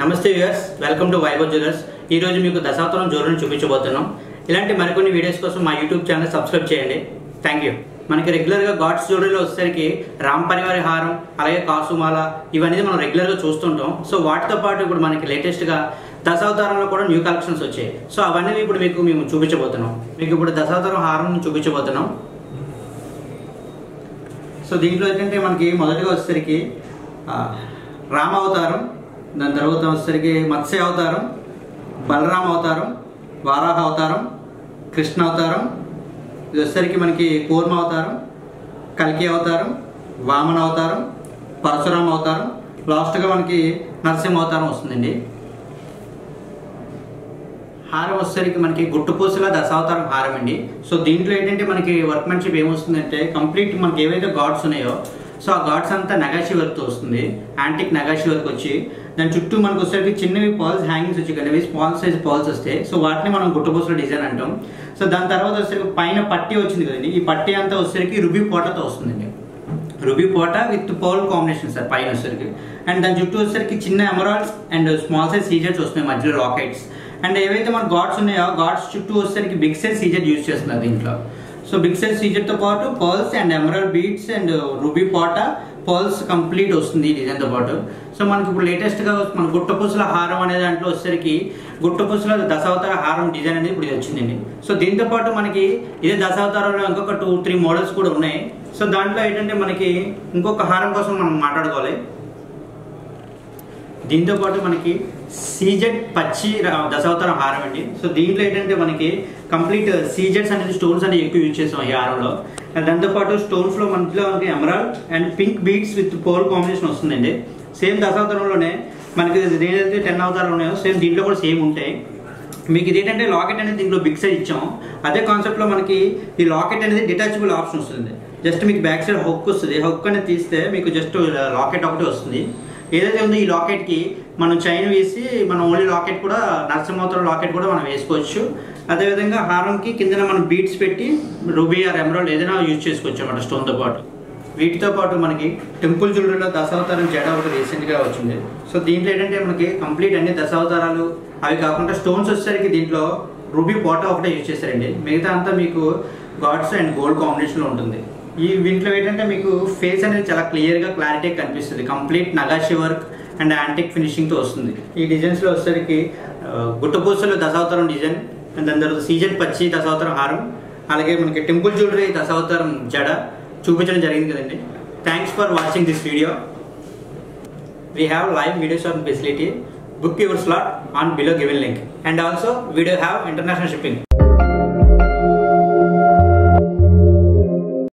నమస్తే viewers welcome to Vaibhav jewellers. ఈ రోజు మీకు దశావతారం జ్యువెలర్ని చూపించబోతున్నాం. ఇలాంటి మరికొన్ని వీడియోస్ కోసం మా యూట్యూబ్ ఛానల్ సబ్స్క్రైబ్ చేయండి. థ్యాంక్ యూ మనకి రెగ్యులర్గా గాడ్స్ జ్యువెలరీలో వచ్చేసరికి రామ్ పరివారి హారం అలాగే కాసుమాల ఇవన్నీ మనం రెగ్యులర్గా చూస్తుంటాం. సో వాటితో పాటు ఇప్పుడు మనకి లేటెస్ట్గా దశావతారంలో కూడా న్యూ కలెక్షన్స్ వచ్చాయి. సో అవన్నీ ఇప్పుడు మీకు మేము చూపించబోతున్నాం. మీకు ఇప్పుడు దశావతారం హారం చూపించబోతున్నాం. సో దీంట్లో ఏంటంటే మనకి మొదటిగా వచ్చేసరికి రామ అవతారం దాని తర్వాత వచ్చేసరికి మత్స్య అవతారం బలరామ అవతారం వారాహ అవతారం కృష్ణ అవతారం ఇది వచ్చేసరికి మనకి కూర్మ అవతారం కల్కి అవతారం వామన అవతారం పరశురామ అవతారం లాస్ట్గా మనకి నరసింహ అవతారం వస్తుందండి. హారం వచ్చేసరికి మనకి గుట్టుపూసల దశావతారం హారం అండి. సో దీంట్లో ఏంటంటే మనకి వర్క్మెన్షిప్ ఏమొస్తుందంటే కంప్లీట్ మనకి ఏవైతే గాడ్స్ ఉన్నాయో సో ఆ గాడ్స్ అంతా నగాషి వర్క్తో వస్తుంది యాంటిక్ నగాషి వర్క్ వచ్చి దాని చుట్టూ మనకు వచ్చేసరికి చిన్నవి పాల్స్ హ్యాంగింగ్స్ వచ్చి కనివి స్మాల్ సైజ్ పాల్స్ వస్తాయి సో వాటిని మనం గుట్టుపూసల డిజైన్ అంటాం. సో దాని తర్వాత వచ్చేసరికి పైన పట్టి వచ్చింది కదండి. ఈ పట్టి అంతా వచ్చేసరికి రుబీ పోటతో వస్తుందండి రుబీ పోట విత్ పౌల్ కాంబినేషన్ సార్ పైన వచ్చేసరికి. అండ్ దాని చుట్టూ వచ్చేసరికి చిన్న ఎమరాల్డ్స్ అండ్ స్మాల్ సైజ్ సీజర్స్ వస్తున్నాయి మధ్యలో రాకెట్స్ అండ్ ఏవైతే మన గాడ్స్ ఉన్నాయో గాడ్స్ చుట్టూ వచ్చేసరికి బిగ్ సైజ్ సీజర్ యూజ్ చేస్తున్నారు దీంట్లో. సో బిగ్ సైజ్ సీజర్తో పాటు pearls and emerald beads and ruby పాట పర్ల్స్ కంప్లీట్ వస్తుంది ఈ డిజైన్తో పాటు. సో మనకి ఇప్పుడు లేటెస్ట్గా మన గుట్టపూసల హారం అనే దాంట్లో వచ్చేసరికి గుట్టపూసల దశావతార హారం డిజైన్ అనేది ఇప్పుడు వచ్చిందండి. సో దీంతో పాటు మనకి ఇదే దశావతారంలో ఇంకొక టూ త్రీ మోడల్స్ కూడా ఉన్నాయి. సో దాంట్లో ఏంటంటే మనకి ఇంకొక హారం కోసం మనం మాట్లాడుకోవాలి. దీంతో పాటు మనకి సీజెడ్ పచ్చి దశావతారం హారం అండి. సో దీంట్లో ఏంటంటే మనకి కంప్లీట్ సీజెడ్స్ uh, అనేది స్టోన్స్ అనేది ఎక్కువ యూజ్ చేసాం ఈ ఆరంలో. అండ్ దాంతో పాటు స్టోన్స్లో మధ్యలో మనకి emerald and pink beads with pearl combination వస్తుందండి. సేమ్ దశావతారంలోనే మనకి ఏదైతే టెన్ అవతారాలు ఉన్నాయో సేమ్ దీంట్లో కూడా సేమ్ ఉంటాయి. మీకు ఇదేంటంటే ఏంటంటే లాకెట్ అనేది దీంట్లో బిగ్ సైజ్ ఇచ్చాం. అదే కాన్సెప్ట్లో మనకి ఈ లాకెట్ అనేది డిటాచబుల్ ఆప్షన్ వస్తుంది జస్ట్ మీకు బ్యాక్ సైడ్ హుక్ వస్తుంది. హుక్ అనేది తీస్తే మీకు జస్ట్ లాకెట్ uh, ఒకటి వస్తుంది. ఏదైతే ఉందో ఈ లాకెట్కి మనం చైన్ వేసి మనం ఓన్లీ లాకెట్ కూడా నరసింహోత్తరం లాకెట్ కూడా మనం వేసుకోవచ్చు. అదేవిధంగా హారంకి కిందన మనం బీట్స్ పెట్టి రూబీ ఆర్ ఎమరాల్డ్ ఏదైనా యూజ్ చేసుకోవచ్చు అనమాట స్టోన్తో పాటు. వీటితో పాటు మనకి టెంపుల్ జ్యువెలరీలో దశావతారం జడ ఒకటి రీసెంట్గా వచ్చింది. సో దీంట్లో ఏంటంటే మనకి కంప్లీట్ అన్ని దశావతారాలు అవి కాకుండా స్టోన్స్ వచ్చేసరికి దీంట్లో రూబీ పోటా ఒకటే యూజ్ చేశారండి. మిగతా అంతా మీకు గాడ్స్ అండ్ గోల్డ్ కాంబినేషన్లో ఉంటుంది. ఈ వీటిలో ఏంటంటే మీకు ఫేస్ అనేది చాలా క్లియర్గా క్లారిటీ కనిపిస్తుంది. కంప్లీట్ నగాషి వర్క్ అండ్ యాంటిక్ ఫినిషింగ్తో వస్తుంది. ఈ డిజైన్స్లో వచ్చేసరికి గుట్టపూసలు దశావతారం డిజైన్ అండ్ దాని తర్వాత సీజన్ పచ్చి దశావతారం హారం అలాగే మనకి టెంపుల్ జ్యువెలరీ దశావతారం జడ చూపించడం జరిగింది కదండి. Thanks for watching this video we have live videos on facility book your slot on below given link and also video have international shipping